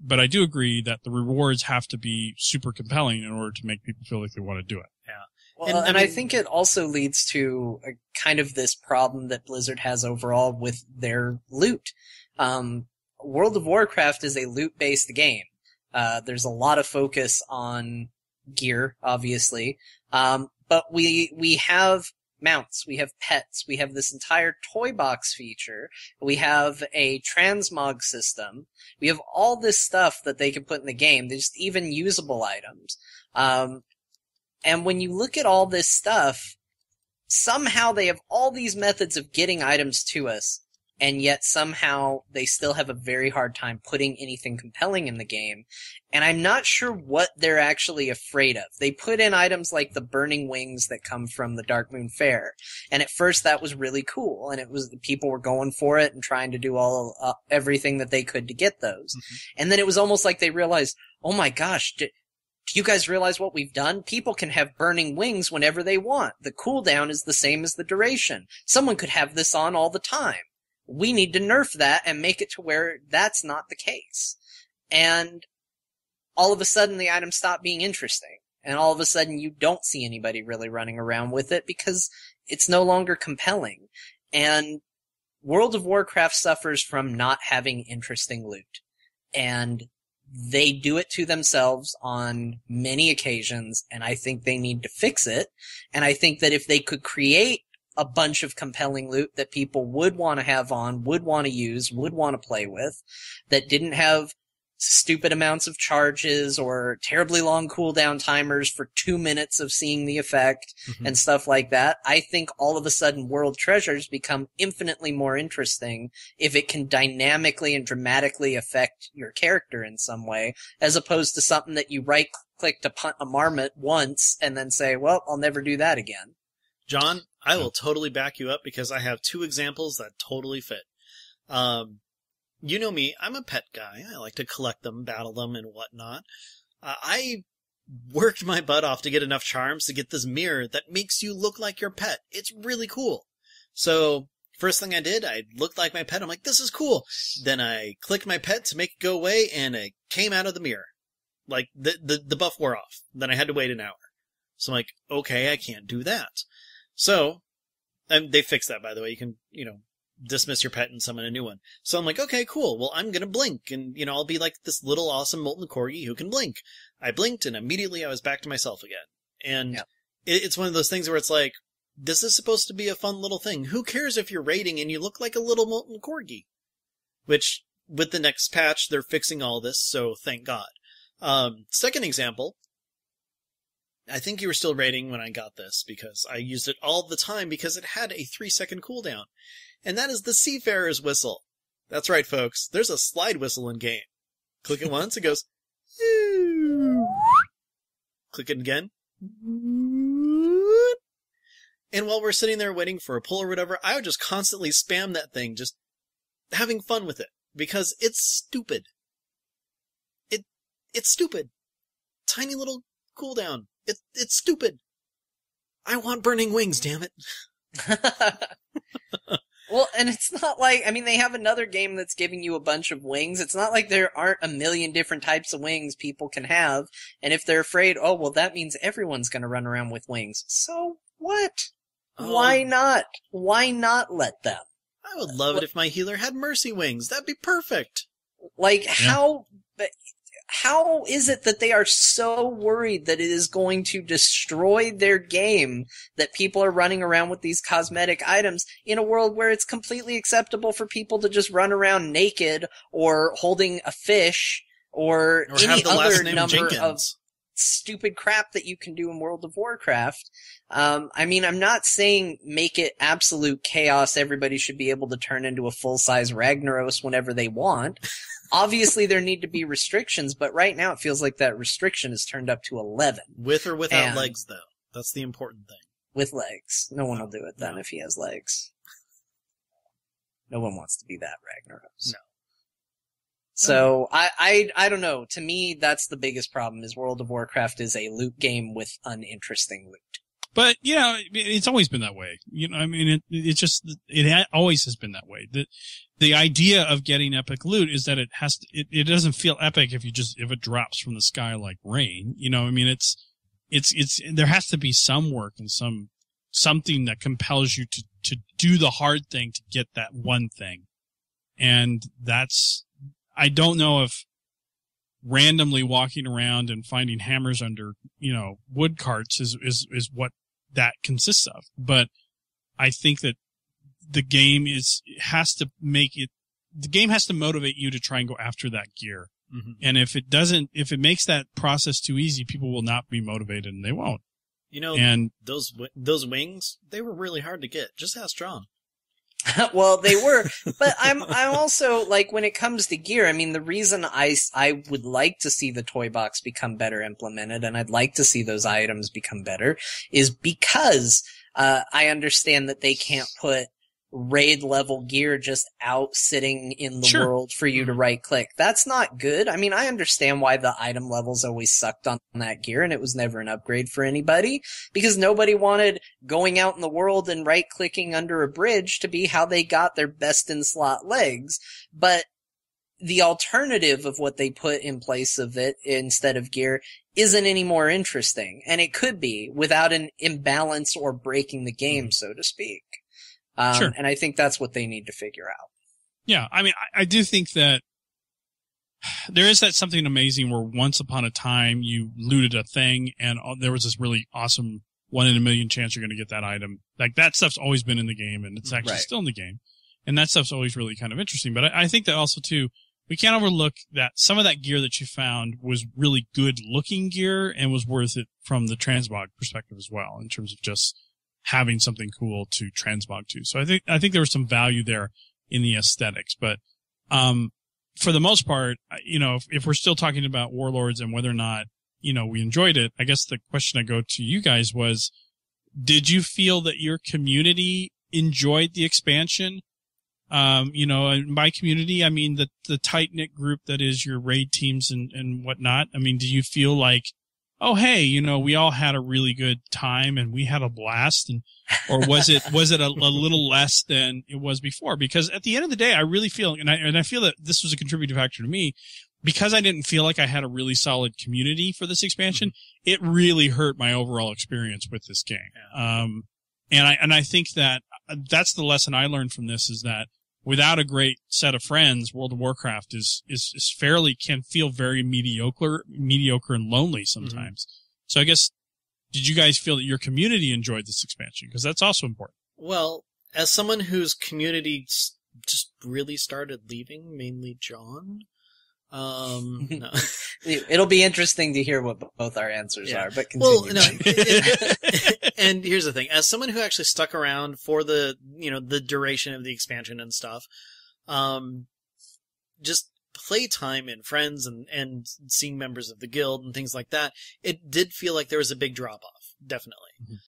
But I do agree that the rewards have to be super compelling in order to make people feel like they want to do it. Yeah. Well, And, and, I, I think it also leads to a, kind of this problem that Blizzard has overall with their loot. Um, World of Warcraft is a loot-based game. Uh, there's a lot of focus on gear, obviously, um, but we we have mounts, we have pets, we have this entire toy box feature, we have a transmog system, we have all this stuff that they can put in the game. There's even usable items. Um, and when you look at all this stuff, somehow they have all these methods of getting items to us, and yet somehow they still have a very hard time putting anything compelling in the game. And I'm not sure what they're actually afraid of. They put in items like the burning wings that come from the Darkmoon Faire. And at first that was really cool, and it was, people were going for it and trying to do all, uh, everything that they could to get those. And then it was almost like they realized, oh my gosh, d- do you guys realize what we've done? People can have burning wings whenever they want. The cooldown is the same as the duration. Someone could have this on all the time. We need to nerf that and make it to where that's not the case. And all of a sudden the items stop being interesting. And all of a sudden you don't see anybody really running around with it because it's no longer compelling. And World of Warcraft suffers from not having interesting loot. And they do it to themselves on many occasions, and I think they need to fix it. And I think that if they could create a bunch of compelling loot that people would want to have on, would want to use, would want to play with, that didn't have stupid amounts of charges or terribly long cooldown timers for two minutes of seeing the effect Mm-hmm. and stuff like that, I think all of a sudden World Treasures become infinitely more interesting if it can dynamically and dramatically affect your character in some way, as opposed to something that you right click to punt a marmot once and then say, well, I'll never do that again. John, I will totally back you up because I have two examples that totally fit. Um, you know me, I'm a pet guy. I like to collect them, battle them, and whatnot. Uh, I worked my butt off to get enough charms to get this mirror that makes you look like your pet. It's really cool. So, first thing I did, I looked like my pet. I'm like, this is cool. Then I clicked my pet to make it go away, and it came out of the mirror. Like, the, the, the buff wore off. Then I had to wait an hour. So I'm like, okay, I can't do that. So, and they fixed that, by the way. You can, you know, dismiss your pet and summon a new one. So I'm like, okay, cool. Well, I'm gonna blink, and you know, I'll be like this little awesome molten corgi who can blink. I blinked, and immediately I was back to myself again. And Yeah. it, it's one of those things where it's like, this is supposed to be a fun little thing. Who cares if you're raiding and you look like a little molten corgi? Which, with the next patch, they're fixing all this, so thank God. Um, second example, I think you were still raiding when I got this because I used it all the time because it had a three second cooldown. And that is the Seafarer's whistle. That's right, folks. There's a slide whistle in game. Click it once, it goes. Click it again. And while we're sitting there waiting for a pull or whatever, I would just constantly spam that thing, just having fun with it. Because it's stupid. It, it's stupid. Tiny little cooldown. It, it's stupid. I want burning wings, damn it. well, and it's not like, I mean, they have another game that's giving you a bunch of wings. It's not like there aren't a million different types of wings people can have. And if they're afraid, oh, well, that means everyone's going to run around with wings. So what? Oh. Why not? Why not let them? I would love it if my healer had mercy wings. That'd be perfect. Like how but how is it that they are so worried that it is going to destroy their game that people are running around with these cosmetic items in a world where it's completely acceptable for people to just run around naked or holding a fish or, Or any other last name number of Jenkins. Stupid crap that you can do in World of Warcraft. Um, I mean, I'm not saying make it absolute chaos. Everybody should be able to turn into a full size Ragnaros whenever they want. Obviously, there need to be restrictions, but right now it feels like that restriction is turned up to 11 With or without And- legs, though. That's the important thing. with legs. No one will do it then No. if he has legs. No one wants to be that Ragnaros. No. So hmm. I, I I don't know. To me, that's the biggest problem. Is World of Warcraft is a loot game with uninteresting loot. But you know, it's always been that way. You know, I mean, it it just it ha- always has been that way. The the idea of getting epic loot is that it has to. It, it doesn't feel epic if you just if it drops from the sky like rain. You know, I mean, it's it's it's there has to be some work and some something that compels you to to do the hard thing to get that one thing, and that's I don't know if randomly walking around and finding hammers under, you know, wood carts is, is, is what that consists of. But I think that the game is, has to make it, the game has to motivate you to try and go after that gear. Mm-hmm. And if it doesn't, if it makes that process too easy, people will not be motivated and they won't. You know, And those those wings, they were really hard to get. Just ask John. well, they were, but I'm I'm also like when it comes to gear. I mean, the reason I I would like to see the toy box become better implemented, and I'd like to see those items become better, is because uh, I understand that they can't put raid level gear just out sitting in the Sure. world for you to Mhm. right click. That's not good. I mean, I understand why the item levels always sucked on that gear and it was never an upgrade for anybody because nobody wanted going out in the world and right clicking under a bridge to be how they got their best in slot legs. But the alternative of what they put in place of it instead of gear isn't any more interesting. And it could be without an imbalance or breaking the game, so to speak. Um, Sure. and I think that's what they need to figure out. Yeah, I mean, I, I do think that there is that something amazing where once upon a time you looted a thing and uh, there was this really awesome one in a million chance you're going to get that item. Like that stuff's always been in the game and it's actually Right. still in the game. And that stuff's always really kind of interesting. But I, I think that also too, we can't overlook that some of that gear that you found was really good looking gear and was worth it from the transmog perspective as well in terms of just having something cool to transmog to. So I think, I think there was some value there in the aesthetics, but, um, for the most part, you know, if, if we're still talking about warlords and whether or not, you know, we enjoyed it, I guess the question I go to you guys was, did you feel that your community enjoyed the expansion? Um, you know, and by community, I mean the, the tight knit group that is your raid teams and, and whatnot. I mean, do you feel like, oh, hey, you know, we all had a really good time and we had a blast and, or was it, was it a, a little less than it was before? Because at the end of the day, I really feel, and I, and I feel that this was a contributing factor to me because I didn't feel like I had a really solid community for this expansion. It really hurt my overall experience with this game. Um, and I, and I think that uh, that's the lesson I learned from this is that without a great set of friends, World of Warcraft is, is, is fairly, can feel very mediocre, mediocre and lonely mm-hmm. sometimes. So I guess, did you guys feel that your community enjoyed this expansion? Because that's also important. Well, as someone whose community just really started leaving, mainly John. Um, no. It'll be interesting to hear what both our answers Yeah. are, but Well, no, it- it- and here's the thing: as someone who actually stuck around for the you know the duration of the expansion and stuff, um, just playtime and friends and and seeing members of the guild and things like that, it did feel like there was a big drop off, definitely. Mhm.